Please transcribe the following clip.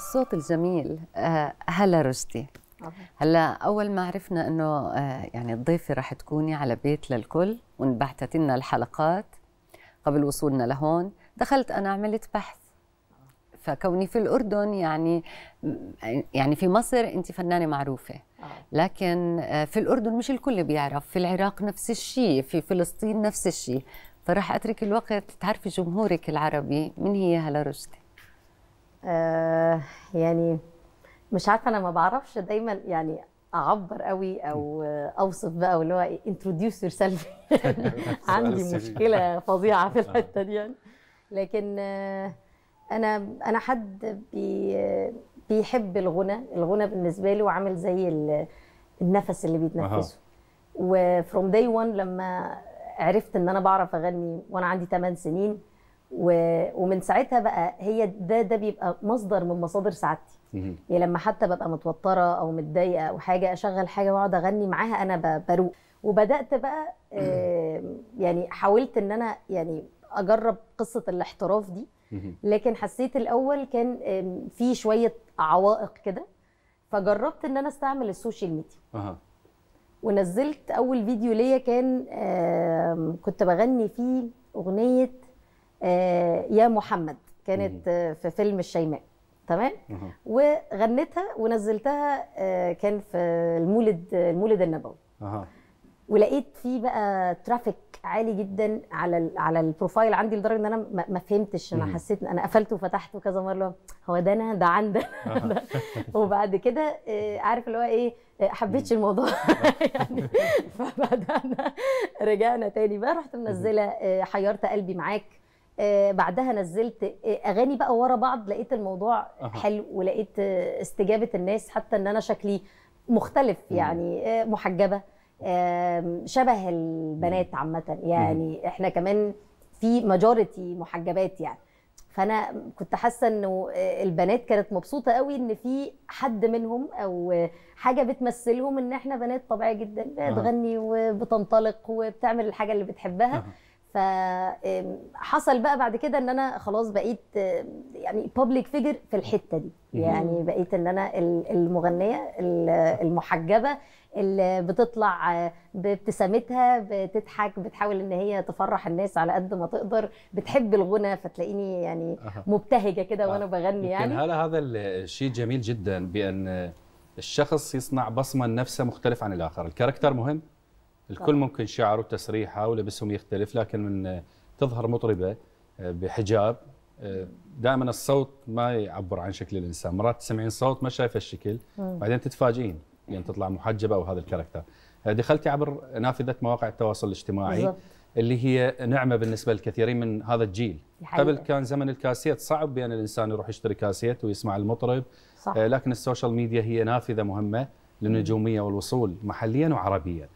الصوت الجميل آه، هلا رشدي. هلا أول ما عرفنا إنه آه، يعني الضيفة رح تكوني على بيت للكل وانبعثت لنا الحلقات قبل وصولنا لهون دخلت أنا عملت بحث. فكوني في الأردن يعني يعني في مصر انت فنانة معروفة. لكن آه، في الأردن مش الكل بيعرف في العراق نفس الشيء في فلسطين نفس الشيء فراح أترك الوقت تعرفي جمهورك العربي من هي هلا رشدي؟ آه يعني مش عارفة أنا ما بعرفش دايما يعني أعبر قوي أو أوصف بقى واللي هو introduce yourself عندي مشكلة فظيعة في الحتة دي يعني. لكن آه أنا أنا حد بي بيحب الغنى. الغنى بالنسبة له عامل زي النفس اللي بيتنفسه. و from day 1 لما عرفت إن أنا بعرف أغني وأنا عندي 8 سنين ومن ساعتها بقى هي ده ده بيبقى مصدر من مصادر سعادتي. يعني لما حتى ببقى متوترة أو متضايقة أو حاجة أشغل حاجة وأقعد أغني معاها أنا بروق. وبدأت بقى يعني حاولت إن أنا يعني أجرب قصة الاحتراف دي. لكن حسيت الأول كان في شوية عوائق كده. فجربت إن أنا أستعمل ال social media. أه. ونزلت أول فيديو ليا كان كنت بغني فيه أغنية يا محمد. كانت في فيلم الشيماء. تمام؟ وغنيتها ونزلتها كان في المولد المولد النبوي. ولقيت فيه بقى traffic عالي جدا على على ال profile عندي لدرجة إن أنا ما فهمتش. أنا حسيت إن أنا قفلته وفتحته كذا مرة. هو ده أنا؟ ده عندنا وبعد كده عارف اللي هو إيه؟ حبيتش الموضوع. يعني فبدانا رجعنا تاني بقى رحت منزلة حيرت قلبي معاك. آه بعدها نزلت آه أغاني بقى ورا بعض لقيت الموضوع أه. حلو ولقيت آه استجابة الناس حتى إن أنا شكلي مختلف يعني آه محجبة آه شبه البنات عامة يعني. إحنا كمان في ماجوريتي محجبات يعني فأنا كنت حاسة إنه البنات كانت مبسوطة قوي إن في حد منهم أو حاجة بتمثلهم إن إحنا بنات طبيعية جدا بتغني وبتنطلق وبتعمل الحاجة اللي بتحبها أه. فحصل بقى بعد كده إن أنا خلاص بقيت يعني بابليك فيجر في الحتة دي. يعني بقيت إن أنا المغنية المحجبة اللي بتطلع بابتسامتها بتضحك بتحاول إن هي تفرح الناس على قد ما تقدر بتحب الغنى فتلاقيني يعني مبتهجة كده وأنا بغني يعني. هذا هذا الشيء جميل جدا بأن الشخص يصنع بصمة لنفسه مختلف عن الآخر؟ الكاركتر مهم؟ الكل طبعا. ممكن شعره وتسريحه ولبسهم يختلف لكن من تظهر مطربة بحجاب دائما الصوت ما يعبر عن شكل الإنسان. مرات تسمعين صوت ما شايفه الشكل بعدين تتفاجئين يعني تطلع محجبة أو هذا الكاركتر. دخلتي عبر نافذة مواقع التواصل الاجتماعي بالزبط. اللي هي نعمة بالنسبة للكثيرين من هذا الجيل. قبل كان زمن الكاسيت صعب بان الإنسان يروح يشتري كاسيت ويسمع المطرب. صح. لكن ال social media هي نافذة مهمة للنجومية والوصول محليا وعربيا.